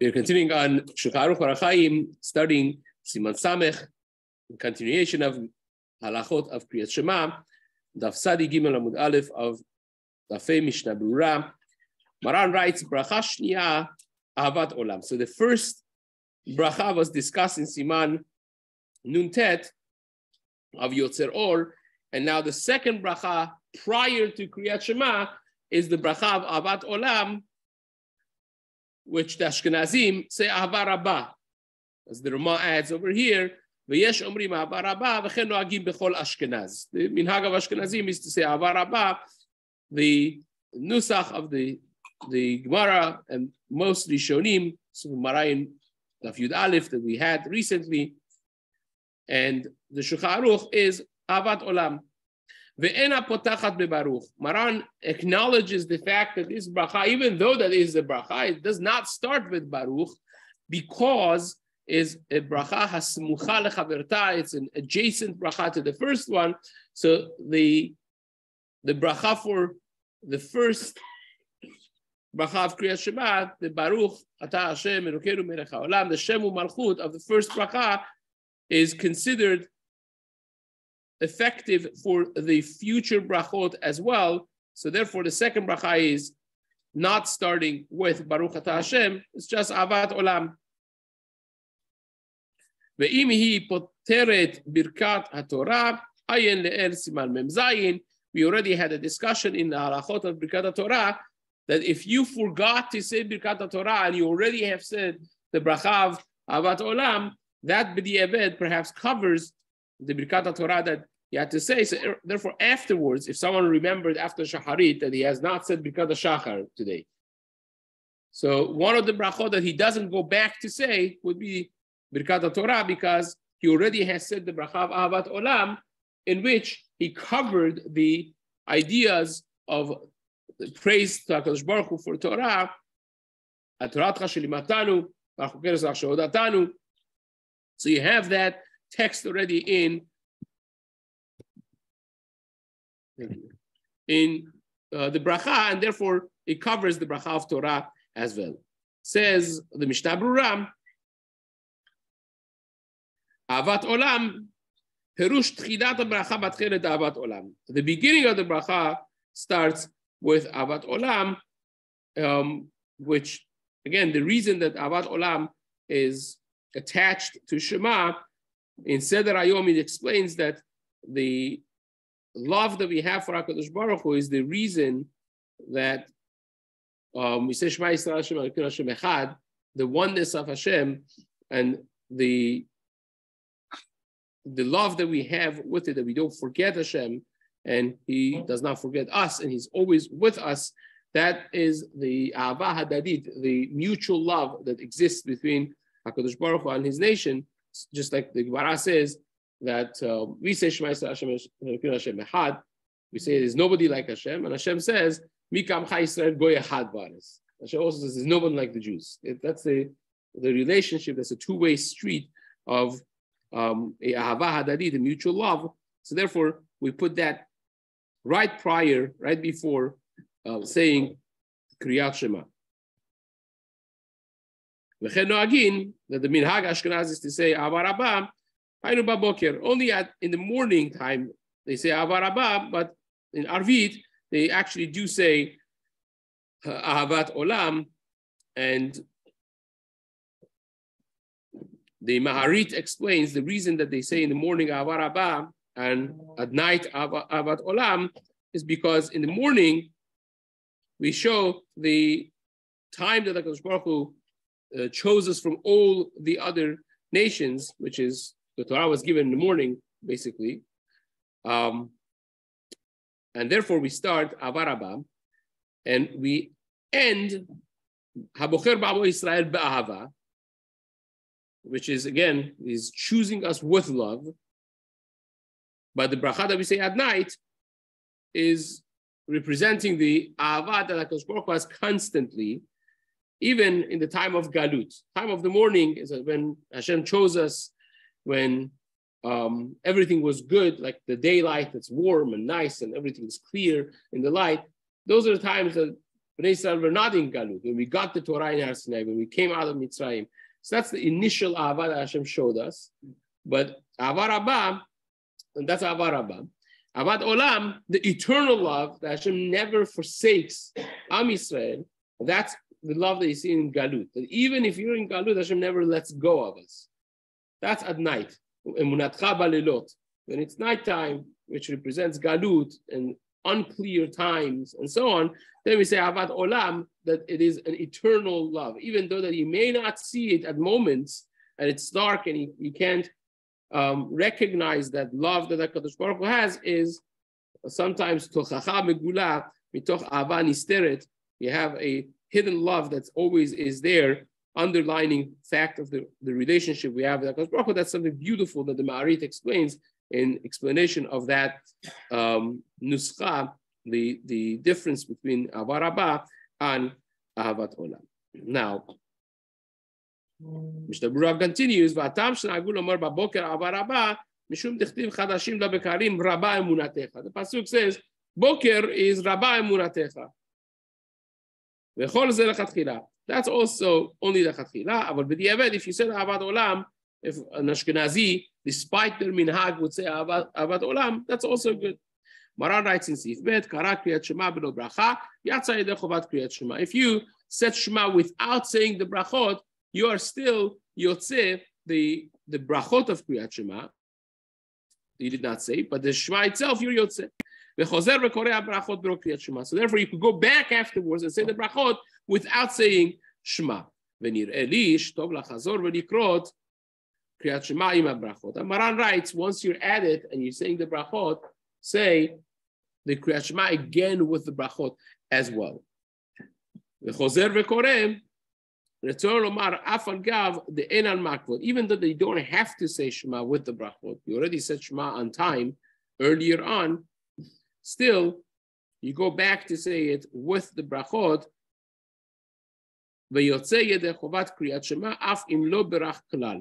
We're continuing on Shulchan Aruch studying Siman Samech, in continuation of Halachot of Kriyat Shema, Daf Sadi Gimel Amud Aleph of Dafei Mishnah Berurah. Maran writes, Bracha Shniya Ahavat Olam. So the first bracha was discussed in Siman Nuntet of Yotzer Or, and now the second bracha prior to Kriyat Shema is the bracha of Ahavat Olam, which the Ashkenazim say Ahava Rabbah. As the Rama adds over here, V'yesh omrim Ahava Rabbah v'chen noagim b'chol Ashkenaz. The minhag of Ashkenazim is to say Ahava Rabbah. The nusach of the the Gemara and most Rishonim, so Gemara in Daf Yud Aleph that we had recently, and the Shulchan Aruch is Avat Olam. Potachat bebaruch. Maran acknowledges the fact that this bracha, even though that is a bracha, it does not start with baruch because is a bracha hasmucha lechaverta. It's an adjacent bracha to the first one. So the the bracha for the first bracha of Kriyat the baruch ata Hashem Elokeinu melech haolam, the Shemu Malchut of the first bracha is considered effective for the future brachot as well. So therefore, the second bracha is not starting with Baruch Ata Hashem, it's just Avat Olam. ואם היא פותרת ברכת התורה, עיין לאל סימן מ"ז, we already had a discussion in the halachot of Birkat Torah that if you forgot to say Birkat Torah and you already have said the bracha of Avat Olam, that b'di'eved perhaps covers the Birkat Torah that he had to say. So er, therefore, afterwards, if someone remembered after Shaharit that he has not said Birkat Shachar today, so one of the brachot that he doesn't go back to say would be Birkat Torah because he already has said the bracha of Ahavat Olam, in which he covered the ideas of the praise to HaKadosh Baruch Hu for Torah, so you have that text already in in uh, the bracha, and therefore it covers the bracha of Torah as well. Says the Mishnah Berurah, Avat Olam, Perush Tchidat bracha Avat Olam. The beginning of the bracha starts with Avat Olam, um, which again, the reason that Avat Olam is attached to Shema, in Seder Ayom, it explains that the love that we have for HaKadosh Baruch Hu is the reason that um, we say Shema Yisrael Hashem Hashem Echad, the oneness of Hashem and the the love that we have with it, that we don't forget Hashem and He does not forget us and He's always with us. That is the Ahava Hadadit, the mutual love that exists between HaKadosh Baruch Hu and His nation, just like the Gemara says, that uh, we say Shema Yisrael Hashem Echad. We say there's nobody like Hashem, and Hashem says Mikam Yisrael Goy Echad Baris. Hashem also says there's no one like the Jews. It, that's the the relationship. That's a two-way street of um, a ahava hadadi, the mutual love. So therefore, we put that right prior, right before uh, saying Kriyat Shema. That the minhag Ashkenaz is to say Avar only at in the morning time they say Avarabah, but in Arvit they actually do say Ahavat Olam, and the Maharit explains the reason that they say in the morning Avarabah and at night Ahavat Olam is because in the morning we show the time that the Baruch Hu, uh, chose us from all the other nations, which is the Torah was given in the morning, basically. Um, and therefore we start Avarabam and we end Habocher Babo Israel Ba'ahava, which is again, is choosing us with love. But the bracha that we say at night is representing the Ahava that HaKadosh has constantly, even in the time of Galut. Time of the morning is when Hashem chose us when um, everything was good, like the daylight that's warm and nice and everything is clear in the light, those are the times that Bnei Israel were not in Galut. When we got the Torah in Har Sinai, when we came out of Mitzrayim. So that's the initial Ava that Hashem showed us. But Ava Rabbah, and that's Ava Rabbah. Avad Olam, the eternal love that Hashem never forsakes Am Yisrael, that's the love that you see in Galut. That even if you're in Galut, Hashem never lets go of us. That's at night. When it's nighttime, which represents Galut and unclear times and so on, then we say Avad Olam, that it is an eternal love, even though that you may not see it at moments and it's dark and you, you can't um, recognize that love that HaKadosh Baruch Hu has is sometimes tochacha megula mitoch ava nisteret. You have a hidden love that's always is there, underlining fact of the, the relationship we have with HaKadosh Baruch That's something beautiful that the Maharit explains in explanation of that um, the, the difference between Avaraba and Ahavat Olam. Now, Mishnah Berurah continues, "V'atam shenagul omar baboker avaraba mishum dichtiv chadashim labekarim rabba emunatecha." The pasuk says, "Boker is rabba emunatecha." וכל זה לכתחילה. That's also only לכתחילה, אבל בדיעבד, if you said אהבת עולם, if an Ashkenazi, despite their minhag, would say אהבת עולם, that's also good. Maran writes in סעיף ב', קרא קריאת שמע בלא ברכה, יצא ידי חובת קריאת שמע. If you said Shema without saying the brachot, you are still Yotze, the, the brachot of Kriyat Shema. You did not say, but the Shema itself, you're Yotze. So therefore, you could go back afterwards and say the brachot without saying Shema. maran writes, once you're at it and you're saying the brachot, say the Kriyat Shema again with the brachot as well. Even though they don't have to say Shema with the brachot, you already said Shema on time earlier on, still you go back to say it with the brachot, ויוצא ידי חובת קריאת שמע אף אם לא ברך כלל.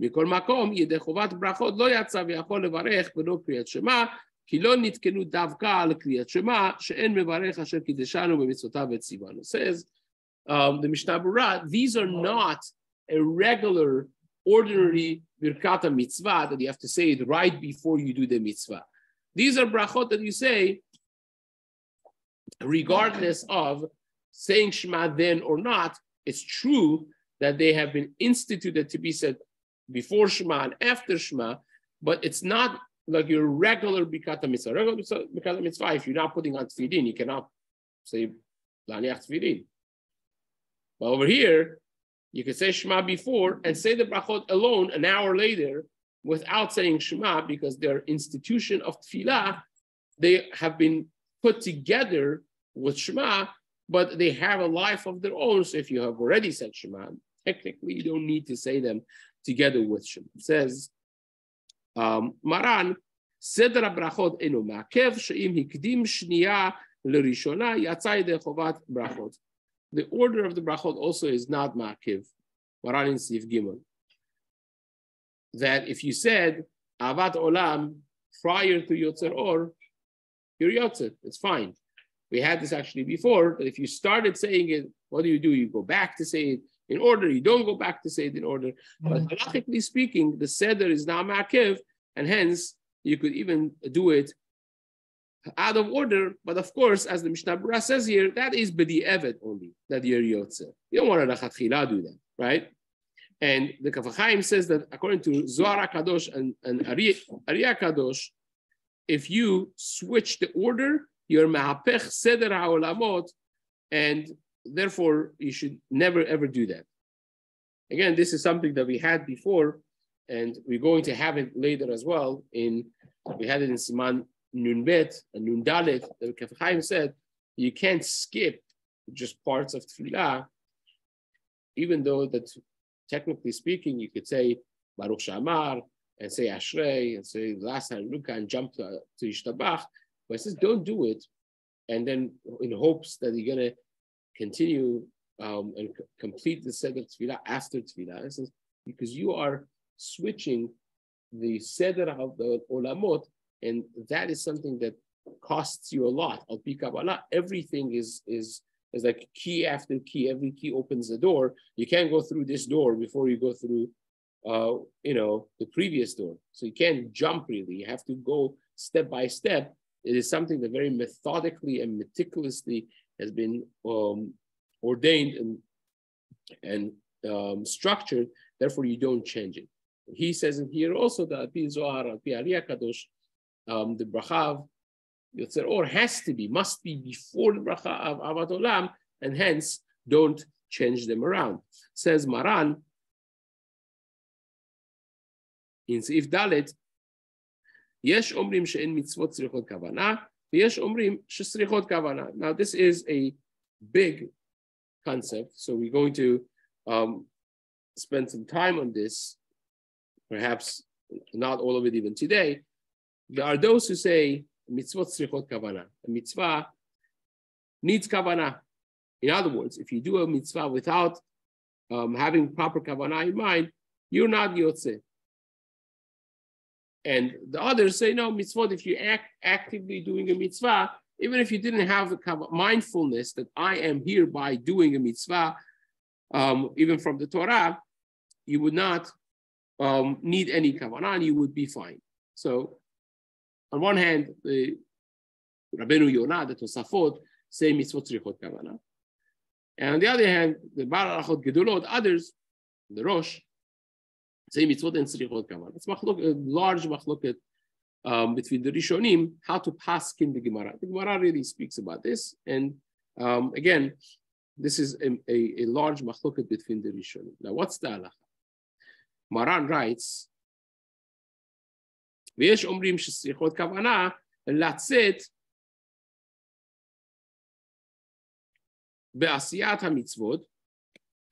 מכל מקום, ידי חובת ברכות לא יצא ויכול לברך בלא קריאת שמע, כי לא נתקנו דווקא על קריאת שמע, שאין מברך אשר קידשנו במצוותיו וציוונו. says, um, the Mishnah Berurah, these are not a regular, ordinary Birkata mitzvah that you have to say it right before you do the mitzvah. These are brachot that you say regardless of saying Shema then or not. It's true that they have been instituted to be said before Shema and after Shema, but it's not like your regular Birkata mitzvah. Regular Birkata mitzvah, if you're not putting on tefillin, you cannot say Laniach tefillin. But over here, you can say Shema before and say the brachot alone an hour later without saying Shema because their institution of tefillah, they have been put together with Shema, but they have a life of their own. So if you have already said Shema, technically you don't need to say them together with Shema. It says, um, Maran, סדר הברכות אינו מעכב, שאם הקדים שנייה לראשונה, יצא ידי חובת ברכות the order of the brachot also is not makiv. Maran Sif Gimel. That if you said Avat Olam prior to Yotzer Or, you're Yotzer. It's fine. We had this actually before, that if you started saying it, what do you do? You go back to say it in order. You don't go back to say it in order. But mm-hmm. halachically speaking, the seder is not makiv, and hence you could even do it out of order, but of course, as the Mishnah Berurah says here, that is b'di'evet only, that you're yotze. You don't want to lachatchila do that, right? And the Kaf HaChaim says that according to Zohar Kadosh and, and Kadosh, if you switch the order, you're ma'apech seder ha'olamot, and therefore you should never ever do that. Again, this is something that we had before, and we're going to have it later as well. In we had it in Siman Nun Bet and Nun Dalet, the Kaf HaChaim said, you can't skip just parts of Tefillah, even though that technically speaking, you could say Baruch She'amar and say Ashrei and say last time Luka and jump to, to Yishtabach. But it says don't do it. And then in hopes that you're going to continue um, and c- complete the Seder Tefillah after Tefillah. It says, because you are switching the Seder of the Olamot and that is something that costs you a lot. Al Kabbalah, everything is, is It's like key after key. Every key opens the door. You can't go through this door before you go through, uh, you know, the previous door. So you can't jump really. You have to go step by step. It is something that very methodically and meticulously has been um, ordained and and um, structured. Therefore, you don't change it. He says in here also that Pi Zohar, um, the bracha Yotzer Or has to be, must be before the bracha of Avat Olam, and hence don't change them around. Says Maran in Seif Dalet, יש אומרים שאין מצוות צריכות כוונה, ויש אומרים שצריכות כוונה. Now this is a big concept, so we're going to um, spend some time on this, perhaps not all of it even today. There are those who say mitzvot tzrichot kavana. A mitzvah needs kavana. In other words, if you do a mitzvah without um, having proper kavana in mind, you're not yotze. And the others say, no, mitzvot, if you act actively doing a mitzvah, even if you didn't have the mindfulness that I am here by doing a mitzvah, um, even from the Torah, you would not um, need any kavanah you would be fine. So on one hand, the Rabbeinu Yonah, the Tosafot, say mitzvot tzrichot kavana. And on the other hand, the Baal Halachot Gedolot, others, the Rosh, say mitzvot and tzrichot kavana. It's machlok, a large machloket um, between the Rishonim, how to pass in the Gemara. The Gemara really speaks about this. And um, again, this is a, a, a large machloket between the Rishonim. Now, what's the halacha? Maran writes, ויש אומרים שצריכות כוונה לצאת בעשיית המצוות,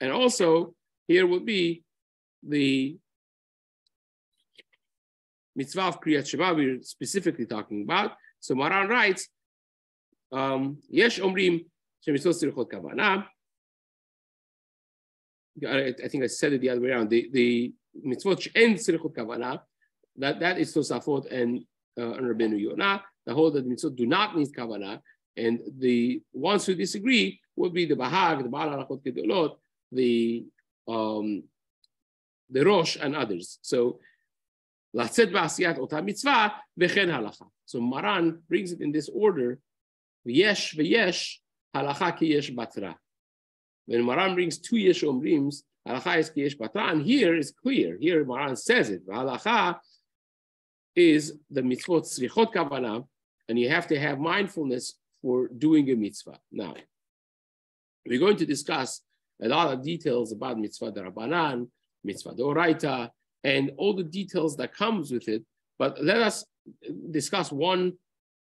and also here would be the mitzvah of Kriyat Shema we're specifically talking about. So Maran writes, um, יש אומרים שמצוות צריכות כוונה. I think I said it the other way around. The, the mitzvot שאין צריכות כוונה, that, that is Tosafot and, uh, and Rabbeinu Yonah. The whole that the mitzvot do not need kavanah. And the ones who disagree would be the Bahag, the Baal Halachot Gedolot, the um, the Rosh, and others. So, Latzet Ba'asiyat Ota Mitzvah, Vechen Halacha. So Maran brings it in this order, V'yesh V'yesh, Halacha Ki Yesh Batra. When Maran brings two Yesh Omrims, Halacha is Ki Yesh Batra, and here is clear. Here Maran says it. Halacha is the mitzvot srichot kavanah, and you have to have mindfulness for doing a mitzvah. Now, we're going to discuss a lot of details about mitzvah darabanan, mitzvah doraita, and all the details that comes with it. But let us discuss one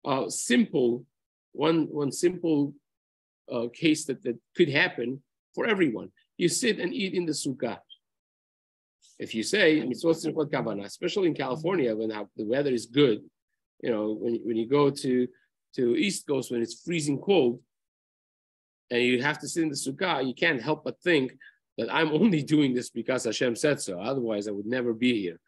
uh, simple, one one simple uh, case that, that could happen for everyone. You sit and eat in the sukkah. If you say kavana, especially in California when the weather is good, you know, when, when you go to, to East Coast when it's freezing cold, and you have to sit in the sukkah, you can't help but think that I'm only doing this because Hashem said so. Otherwise, I would never be here.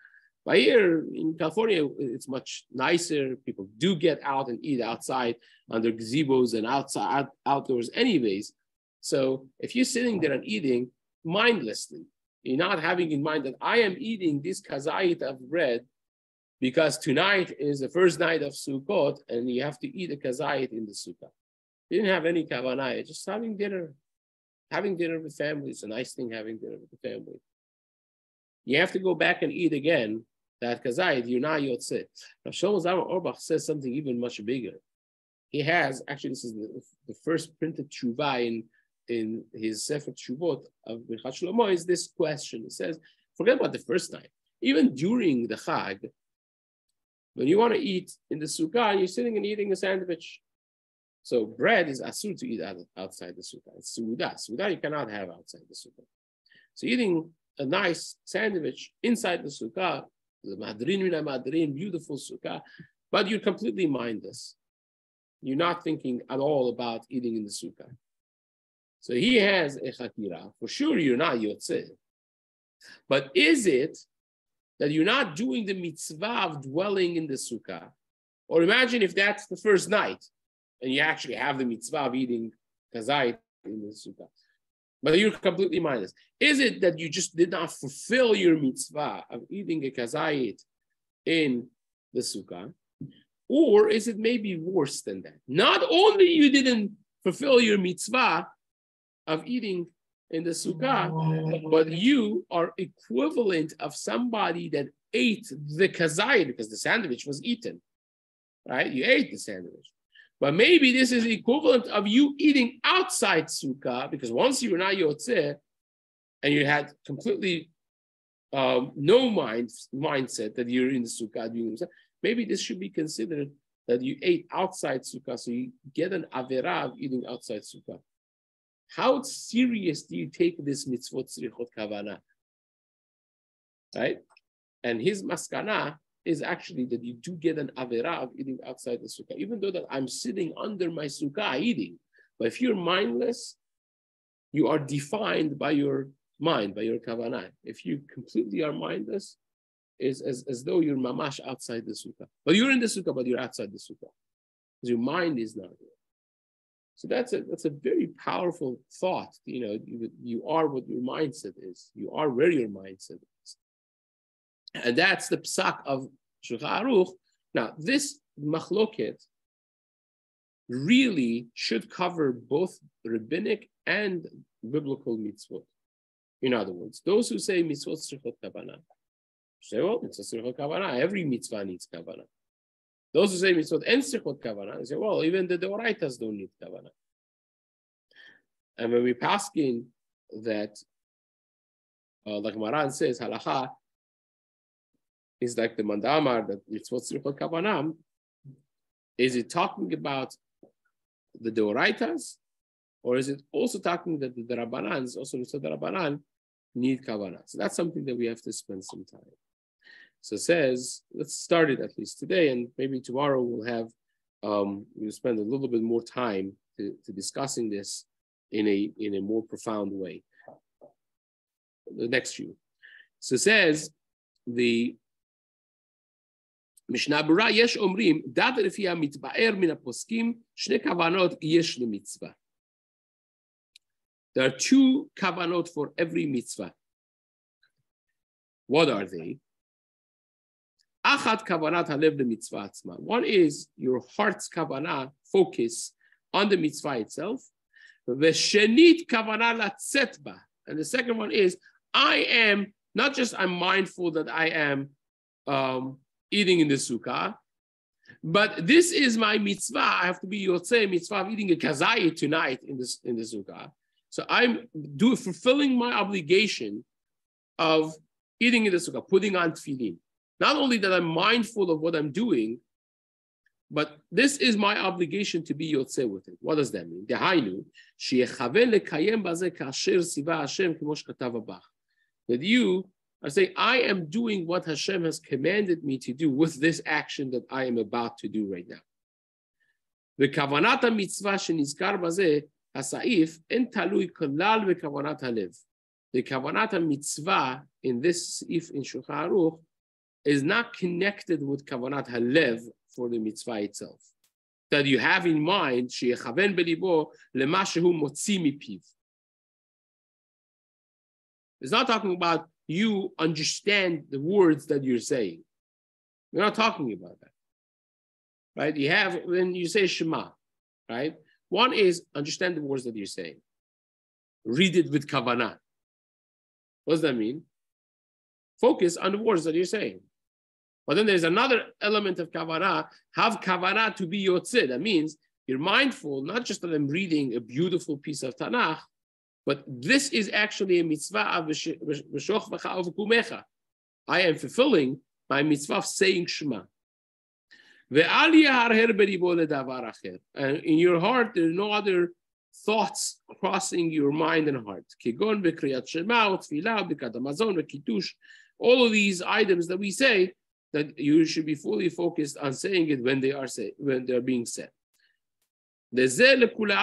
But here in California, it's much nicer. People do get out and eat outside under gazebos and outside out, outdoors, anyways. So if you're sitting there and eating mindlessly, not having in mind that I am eating this kazait of bread because tonight is the first night of Sukkot and you have to eat a kazait in the sukkah. You didn't have any kavanah, just having dinner. Having dinner with family is a nice thing, having dinner with the family. You have to go back and eat again that kazait, you're not yotze. Now, Shlomo Zalman Auerbach says something even much bigger. He has, actually, this is the, the first printed tshuva in in his Sefer Tshuvot of Minchat Shlomo is this question. It says, forget about the first time. Even during the Chag, when you want to eat in the sukkah, you're sitting and eating a sandwich. So bread is asur to eat outside the sukkah. It's suudah. Suudah you cannot have outside the sukkah. So eating a nice sandwich inside the sukkah, the madrin mina madrin, beautiful sukkah, but you're completely mindless. You're not thinking at all about eating in the sukkah. So he has a chatira. For sure, you're not yotze. But is it that you're not doing the mitzvah of dwelling in the sukkah? Or imagine if that's the first night and you actually have the mitzvah of eating kazait in the sukkah. But you're completely minus. Is it that you just did not fulfill your mitzvah of eating a kazayit in the sukkah? Or is it maybe worse than that? Not only you didn't fulfill your mitzvah of eating in the sukkah, but you are equivalent of somebody that ate the kazayit because the sandwich was eaten, right? You ate the sandwich. But maybe this is equivalent of you eating outside sukkah, because once you were not yotzeh, and you had completely um, no mind mindset that you're in the sukkah doing maybe this should be considered that you ate outside sukkah, so you get an avera of eating outside sukkah. How serious do you take this mitzvot tzrichot kavana? Right? And his maskana is actually that you do get an avera of eating outside the sukkah, even though that I'm sitting under my sukkah eating. But if you're mindless, you are defined by your mind, by your kavanah. If you completely are mindless, is as, as though you're mamash outside the sukkah. But you're in the sukkah, but you're outside the sukkah. Because your mind is not there. So that's a that's a very powerful thought. You know, you, you are what your mindset is. You are where your mindset is. And that's the psak of Aruch. Now, this machloket really should cover both rabbinic and biblical mitzvot. In other words, those who say mitzvot tzrichot kavanah, say, well, it's a kavanah. Every mitzvah needs kavanah. Those who say mitzvot and tzrichot kavanah, they say, well, even the deoraitas don't need kavanah. And when we pass in that, uh, like Maran says, halacha is like the mandamar that mitzvot tzrichot kavanah. Is it talking about the deoraitas, or is it also talking that the rabbanan, also the rabbanan, need kavanah? So that's something that we have to spend some time. So it says, let's start it at least today, and maybe tomorrow we'll have um, we'll spend a little bit more time to, to discussing this in a in a more profound way. The next few. So it says the משנה ברורה, יש אומרים, דת לפי המתבאר מן הפוסקים, שני כוונות יש למצווה. There are two kavanot for every mitzvah. What are they? Achat kavanat halev mitzvah atzma. One is your heart's kavanah, focus on the mitzvah itself. Veshenit kavanah latzet And the second one is, I am, not just I'm mindful that I am um, eating in the sukkah. But this is my mitzvah. I have to be yotzei mitzvah of eating a kazai tonight in this in the sukkah. So I'm do fulfilling my obligation of eating in the sukkah, putting on tefillin. Not only that I'm mindful of what I'm doing, but this is my obligation to be yotze with it. What does that mean? Dehainu, sheyechaven lekayem baze kasher siva Hashem kimosh katav abach. That you are saying, I am doing what Hashem has commanded me to do with this action that I am about to do right now. The kavanata mitzvah shenizkar baze hasaif en talui kolal v'kavanat halev. The kavanata mitzvah in this if in Shulchan Aruch is not connected with kavanat halev for the mitzvah itself. That you have in mind sheyechaven belibo lema shehu motzi mipiv. It's not talking about you understand the words that you're saying. We're not talking about that. Right? You have, when you say Shema, right? One is understand the words that you're saying. Read it with kavanah. What does that mean? Focus on the words that you're saying. But then there's another element of kavanah. Have kavanah to be yotzeh. That means you're mindful, not just that I'm reading a beautiful piece of Tanakh, but this is actually a mitzvah of I am fulfilling my mitzvah of saying Shema. And in your heart, there are no other thoughts crossing your mind and heart. All of these items that we say, that you should be fully focused on saying it when they are say, when they are being said. That's according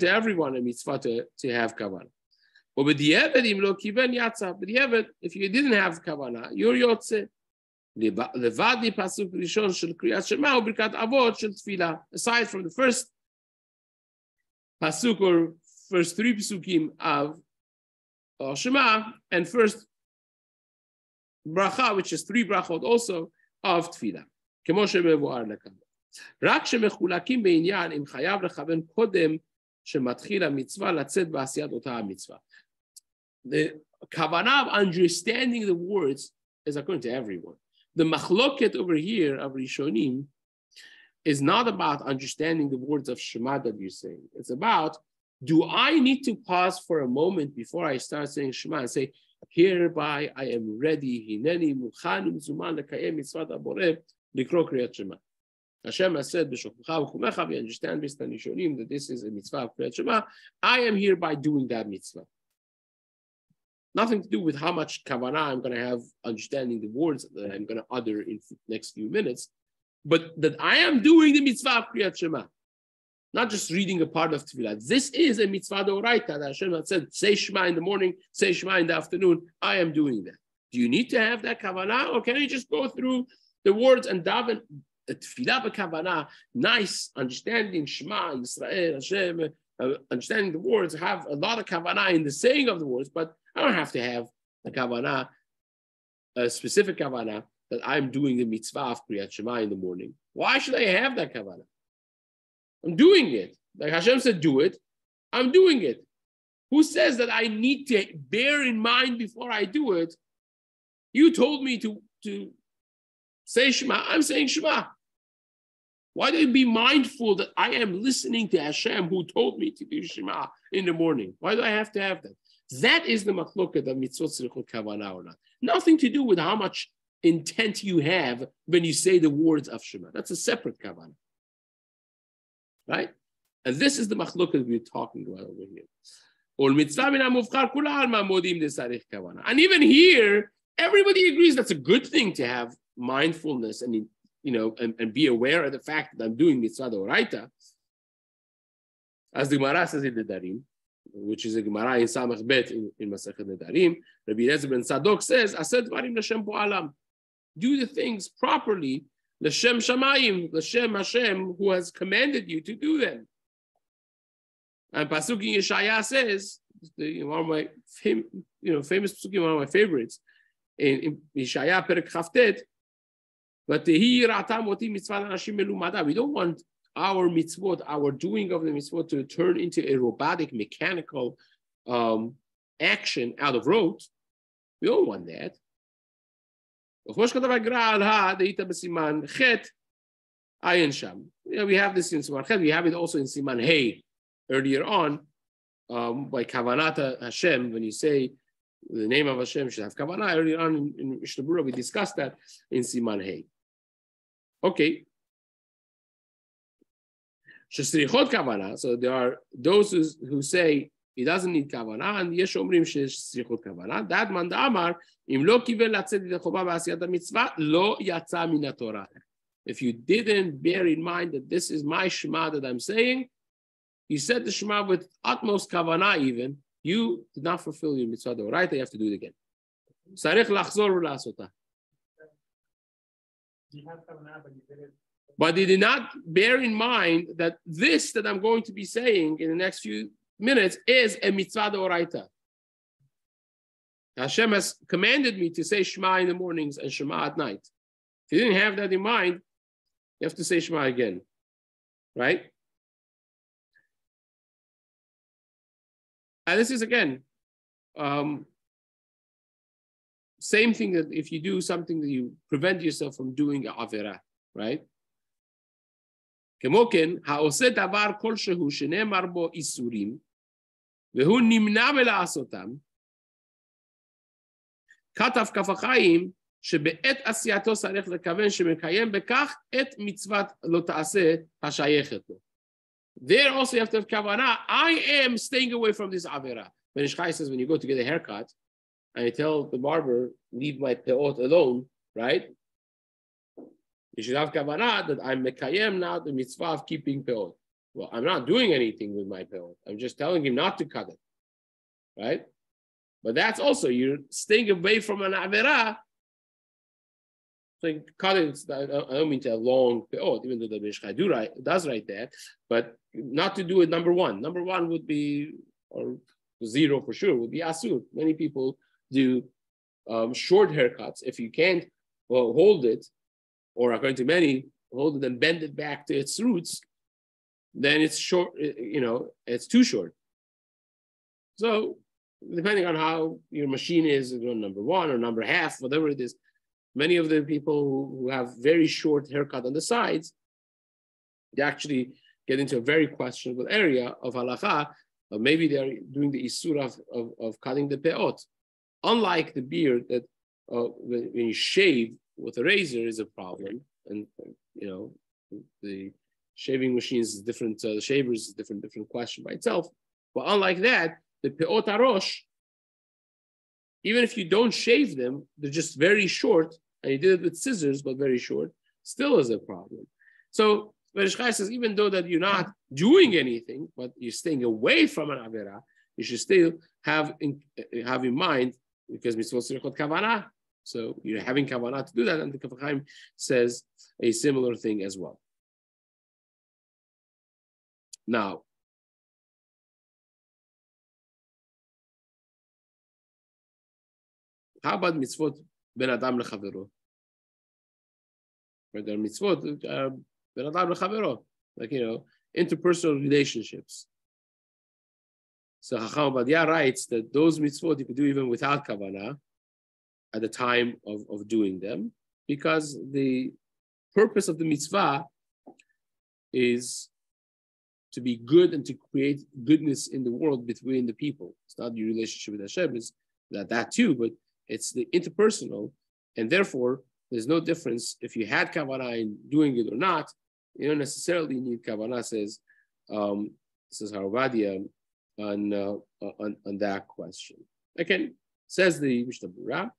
to everyone a mitzvah to, to have kavanah. But with the Eved, lo kiven yatsa. But the Eved, if you didn't have kavanah, you're yotze. לבד מפסוק ראשון של קריאת שמע וברכת אבות של תפילה. Aside from the first pasuk or first three psukim of uh, Shema, and first bracha, which is three brachot also of tefillah. כמו שמבואר לכאן. רק שמחולקים בעניין אם חייב לכוון קודם שמתחיל המצווה לצאת בעשיית אותה המצווה. The kavanah of understanding the words is according to everyone. The machloket over here of Rishonim is not about understanding the words of Shema that you're saying. It's about, do I need to pause for a moment before I start saying Shema and say, hereby I am ready, hineni mukhanim zuman lekayem mitzvat aboreh likro kriyat Shema. Hashem has said, we understand based on that this is a mitzvah of kriyat Shema. I am hereby doing that mitzvah. Nothing to do with how much kavanah I'm going to have understanding the words that I'm going to utter in the next few minutes but that I am doing the mitzvah of Kriyat Shema, not just reading a part of Tefillah. This is a mitzvah d'oraita that Hashem had said, say Shema in the morning, say Shema in the afternoon. I am doing that. Do you need to have that kavanah, or can you just go through the words and daven tefillah b'kavanah, nice understanding Shema, Yisrael, Hashem, uh, understanding the words, have a lot of kavanah in the saying of the words, but I don't have to have a kavanah, a specific kavanah that I'm doing the mitzvah of Kriyat Shema in the morning. Why should I have that kavanah? I'm doing it. Like Hashem said, do it. I'm doing it. Who says that I need to bear in mind before I do it? You told me to, to say Shema. I'm saying Shema. Why do you be mindful that I am listening to Hashem who told me to do Shema in the morning? Why do I have to have that? That is the machloket of mitzvot tzrichot kavanah or not. Nothing to do with how much intent you have when you say the words of Shema. That's a separate kavanah. Right? And this is the that we're talking about over here. And even here, everybody agrees that's a good thing to have mindfulness and you know and, and be aware of the fact that I'm doing mitzvah oraita. As the Gemara says in the Darim, which is a Gemara in Samach Bet in, in Masechet Nedarim, Rabbi Eliezer ben Sadok says, "Ased dvarim l'shem po'alam." do the things properly, L'Shem Shamayim, L'Shem Hashem, who has commanded you to do them. And Pasuk in Yeshaya says, one of my fam, you know, famous Pasuk, one of my favorites, in, in Yeshaya Perek Chavtet, but we don't want our mitzvot, our doing of the mitzvot to turn into a robotic, mechanical um, action out of rote. We don't want that. וכמו שכתב הגר"א על ה, דהית בסימן ח' עין שם. We have this in סימן ח', we have it also in סימן ה' earlier on, um, by kavanata Hashem, when you say the name of Hashem should have kavanah. Earlier on in, in Mishnah we discussed that in Siman Hey. Okay. Shesrichot kavanah. So there are those who, who say he doesn't need kavanah, and יש אומרים שיש צריכות כוונה. דעת מאן דאמר, אם לא קיבל לצאת ידי חובה בעשיית המצווה, לא יצא מן התורה. If you didn't bear in mind that this is my Shema that I'm saying, you said the Shema with utmost kavanah even, you did not fulfill your mitzvah right? you have to do it again. צריך לחזור ולעשותה. But he did not bear in mind that this that I'm going to be saying in the next few minutes is a mitzvah d'oraita. Hashem has commanded me to say Shema in the mornings and Shema at night. If you didn't have that in mind, you have to say Shema again, right? And this is again, um, same thing that if you do something that you prevent yourself from doing avera, right? כמו כן, העושה דבר כלשהו שנאמר בו איסורים, והוא נמנע מלעשותם, כתב כף החיים שבעת עשייתו צריך לכוון שמקיים בכך את מצוות לא תעשה השייכת לו. There also you have to have כוונה, I am staying away from this עבירה. When Ishchai says when you go to get a haircut, and tell the barber, leave my peot alone, right? You should have kavanah that I'm mekayem now the mitzvah of keeping peot. Well, I'm not doing anything with my peot. I'm just telling him not to cut it, right? But that's also you're staying away from an avera So cutting, I don't mean to have long peot, even though the Mishchai do does write that, but not to do it number one. Number one would be, or zero for sure, would be asur. Many people do um, short haircuts. If you can't well, hold it, or according to many, hold it and bend it back to its roots, then it's short, you know, it's too short. So depending on how your machine is, number one or number half, whatever it is, many of the people who, have very short haircut on the sides, they actually get into a very questionable area of halacha. or maybe they're doing the isur of, of, of, cutting the peot. Unlike the beard that uh, when, when, you shave with a razor is a problem, and you know the shaving machines is different, uh, the shavers is different, different question by itself. But unlike that, the peot arosh, even if you don't shave them, they're just very short, and you did it with scissors, but very short, still is a problem. So Ben Ish Chai says, even though that you're not doing anything, but you're staying away from an avera, you should still have in, have in mind because mitzvot sirichot kavana. So you're having kavana to do that, and the Kaf HaChaim says a similar thing as well. Now, how about mitzvot ben adam lechavero? Right, there are mitzvot uh, ben adam lechavero, like you know, interpersonal relationships. So Chacham Ovadia writes that those mitzvot you could do even without kavanah at the time of, of doing them, because the purpose of the mitzvah is to be good and to create goodness in the world between the people. It's not your relationship with Hashem, it's that, that too, but it's the interpersonal. And therefore, there's no difference if you had kavanah in doing it or not. You don't necessarily need kavanah, says, um, says Har Ovadia on, uh, on, on that question. Again, says the Mishnah Berurah,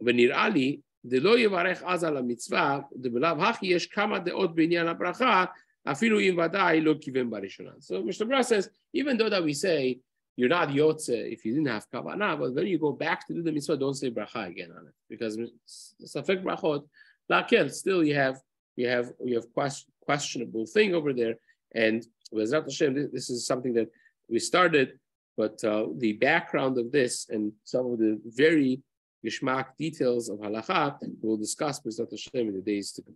ונראה לי דלא יברך אז על המצווה, דבלאו הכי יש כמה דעות בעניין הברכה, אפילו אם ודאי לא כיוון בראשונה. So Mr. Bra says, even though that we say you're not yotze if you didn't have kavanah, but when you go back to do the mitzvah, don't say bracha again on it because safek brachot, lakel, still you have you have you have question, questionable thing over there, and Bezrat Hashem, this is something that we started, but uh, the background of this and some of the very Geschmack details of halacha we'll discuss with Dr. Shem in the days to come.